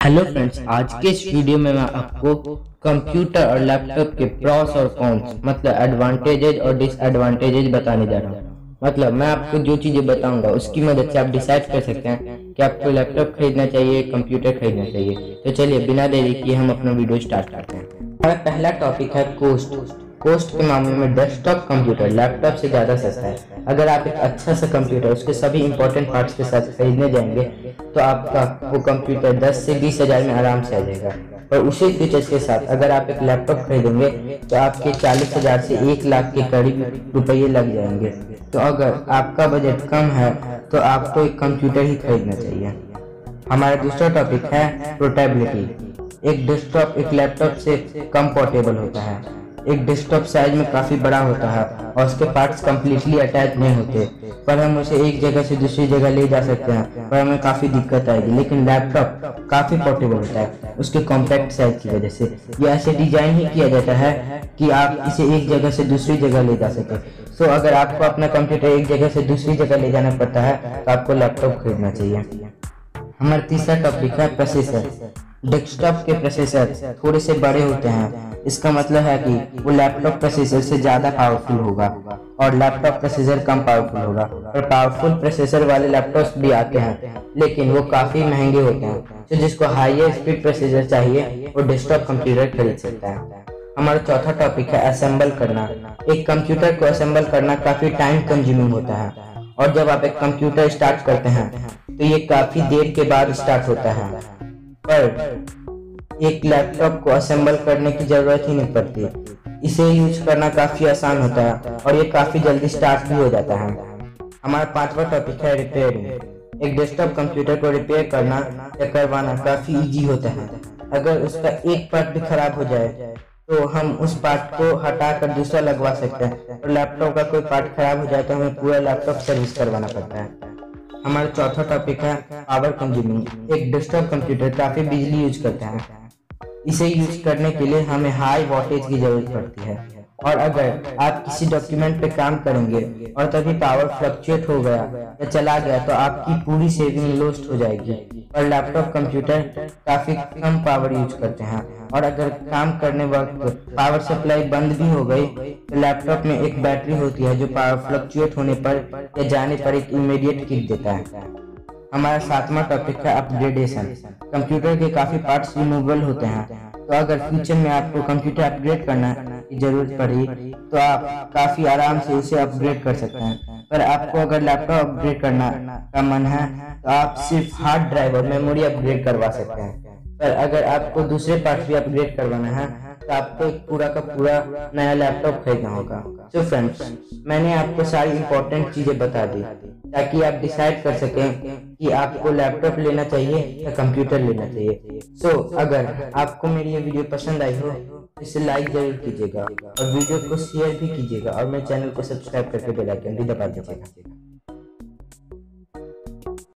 Hello friends आज के इस वीडियो में मैं आपको कंप्यूटर और लैपटॉप के प्रॉस और कॉन्स मतलब एडवांटेजेज और डिसएडवांटेजेस बताने जा रहा हूँ। मतलब मैं आपको जो चीज़ें बताऊँगा उसकी मदद से आप डिसाइड कर सकते हैं कि आपको लैपटॉप खरीदना चाहिए कंप्यूटर खरीदना चाहिए। तो चलिए बिना देरी किए हम अपना वीडियो स्टार्ट करते हैं। हमारा पहला टॉपिक है कोस्ट कोस्ट के मामले में डेस्कटॉप कंप्यूटर, लैपटॉप से ज़्यादा सस्ता है। अगर आप एक अच्छा सा कंप्यूटर, उसके सभी इंपॉर्टेंट पार्ट्स के साथ खरीदने जाएँगे तो आपका वो कंप्यूटर 10 से बीस हज़ार में आराम से आ जाएगा। और उसी फीचर्स के साथ अगर आप एक लैपटॉप खरीदेंगे तो आपके चालीस हज़ार से एक लाख के करीब रुपये लग जाएँगे। तो अगर आपका बजट कम है तो आपको एक कंप्यूटर ही खरीदना चाहिए। हमारा दूसरा टॉपिक है पोर्टेबिलिटी एक डेस्कटॉप एक लैपटॉप से कम पोर्टेबल होता है। एक डेस्कटॉप साइज़ में काफ़ी बड़ा होता है और उसके पार्ट्स कम्प्लीटली अटैच नहीं होते। पर हम उसे एक जगह से दूसरी जगह ले जा सकते हैं, पर हमें काफ़ी दिक्कत आएगी। लेकिन लैपटॉप काफ़ी पोर्टेबल होता है, उसके कॉम्पैक्ट साइज़ की वजह से। ये ऐसे डिज़ाइन ही किया जाता है कि आप इसे एक जगह से दूसरी जगह ले जा सके। तो अगर आपको अपना कंप्यूटर एक जगह से दूसरी जगह ले जाना पड़ता है तो आपको लैपटॉप खरीदना चाहिए। हमारा तीसरा टॉपिक है प्रोसेसर डेस्कटॉप के प्रोसेसर थोड़े से बड़े होते हैं। इसका मतलब है कि वो लैपटॉप प्रोसेसर से ज़्यादा पावरफुल होगा और लैपटॉप प्रोसेसर कम पावरफुल होगा। और पावरफुल प्रोसेसर वाले लैपटॉप भी आते हैं, लेकिन वो काफ़ी महँगे होते हैं। तो जिसको हाईएस्ट स्पीड प्रोसेसर चाहिए, वो डेस्कटॉप कंप्यूटर खरीद सकता है। हमारा चौथा टॉपिक है असेंबल करना। एक कंप्यूटर को असेंबल करना काफ़ी टाइम कंज्यूमिंग होता है। और जब आप एक कंप्यूटर स्टार्ट करते हैं तो ये काफ़ी देर के बाद स्टार्ट होता है। पर एक लैपटॉप को असेंबल करने की ज़रूरत ही नहीं पड़ती। इसे यूज़ करना काफ़ी आसान होता है और ये काफ़ी जल्दी स्टार्ट भी हो जाता है। हमारा पांचवा टॉपिक है रिपेयरिंग एक डेस्कटॉप कंप्यूटर को रिपेयर करना या करवाना काफ़ी इजी होता है। अगर उसका एक पार्ट भी खराब हो जाए तो हम उस पार्ट को हटा कर दूसरा लगवा सकते हैं। और लैपटॉप का कोई पार्ट खराब हो जाए तो हमें पूरा लैपटॉप सर्विस करवाना पड़ता है। हमारा चौथा टॉपिक है पावर कंज्यूमिंग एक डेस्कटॉप कंप्यूटर काफ़ी बिजली यूज़ करता है। इसे यूज़ करने के लिए हमें हाई वोल्टेज की ज़रूरत पड़ती है। और अगर आप किसी डॉक्यूमेंट पे काम करेंगे और तभी पावर फ्लक्चुएट हो गया या चला गया तो आपकी पूरी सेविंग लॉस्ट हो जाएगी। और लैपटॉप कंप्यूटर काफ़ी कम पावर यूज़ करते हैं। और अगर काम करने वक्त पावर सप्लाई बंद भी हो गई तो लैपटॉप में एक बैटरी होती है जो पावर फ्लक्चुएट होने पर या जाने पर एक इमीडिएट किक देता है। हमारा सातवां टॉपिक है अपग्रेडेशन कंप्यूटर के काफ़ी पार्ट्स रिमूवेबल होते हैं। तो अगर फ्यूचर में आपको कंप्यूटर अपग्रेड करना की ज़रूरत पड़ी तो आप काफ़ी आराम से उसे अपग्रेड कर सकते हैं। पर आपको अगर लैपटॉप अपग्रेड करना का मन है तो आप सिर्फ़ हार्ड ड्राइव और मेमोरी अपग्रेड करवा सकते हैं। पर अगर आपको दूसरे पार्ट भी अपग्रेड करवाना है तो आपको एक पूरा का पूरा नया लैपटॉप खरीदना होगा। तो फ्रेंड्स मैंने आपको सारी इंपॉर्टेंट चीज़ें बता दी। ताकि आप डिसाइड कर सकें कि आपको लैपटॉप लेना चाहिए या कंप्यूटर लेना चाहिए। सो so, अगर आपको मेरी ये वीडियो पसंद आई हो तो इसे लाइक ज़रूर कीजिएगा और वीडियो को शेयर भी कीजिएगा और मेरे चैनल को सब्सक्राइब करके बेल आइकन भी दबा दीजिएगा।